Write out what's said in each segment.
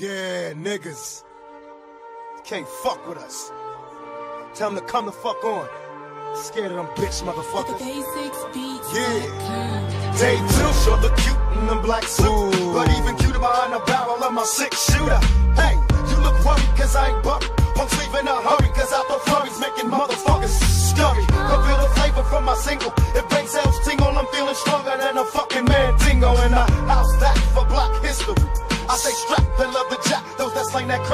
Yeah, niggas. Can't fuck with us. Tell them to come the fuck on. Scared of them bitch motherfuckers. Yeah. Day two, sure look cute in them black suit. Ooh. But even cuter behind the barrel of my six shooter. Hey, you look worried cause I ain't buck. Punks leave in a hurry cause I thought flurries making motherfuckers scurry. Come feel the flavor from my single.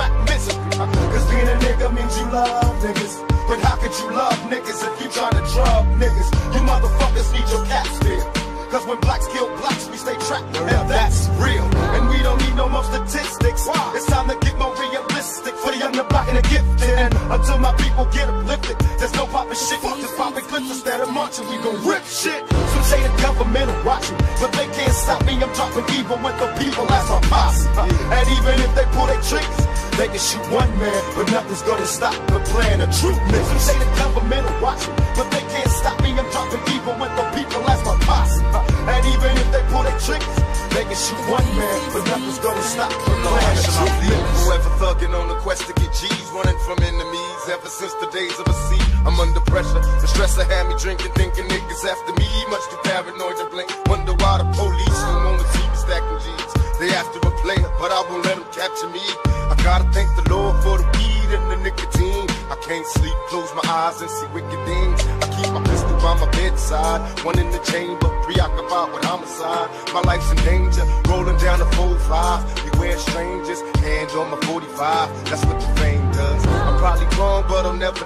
Slang misery. Cause being a nigga means you love niggas. But how could you love niggas if you tryna drug niggas? You motherfuckers need your caps filled. Cause when blacks kill blacks, we stay trapped, and that's real. And we don't need no more statistics. It's time to get more realistic for the young, the black, and the gifted. And until my people get uplifted, there's no poppin' shit. Just poppin' clips instead of marching, we gon' rip shit. Some say the government will watch me, but they can't stop me. I'm dropping evil with the people as my posse. Can shoot one man, but nothing's gonna stop the plan of truth. Some say the government will watch me, but they can't stop me. I'm dropping evil with the people as my posse. And even if they pull their tricks, they can shoot one man, but nothing's gonna stop the plan of truth. Whoever thugging on the quest to get G's, running from enemies. Ever since the days of a sea, I'm under pressure. The stress had me drinking, thinking niggas after me. Much too paranoid to blink. Wonder me. I gotta thank the Lord for the weed and the nicotine. I can't sleep, close my eyes and see wicked things. I keep my pistol by my bedside, one in the chamber, preoccupied with homicide. My life's in danger, rolling down the 4-5. Beware strangers, hands on my 45. That's what the fame does. I'm probably wrong, but I'll never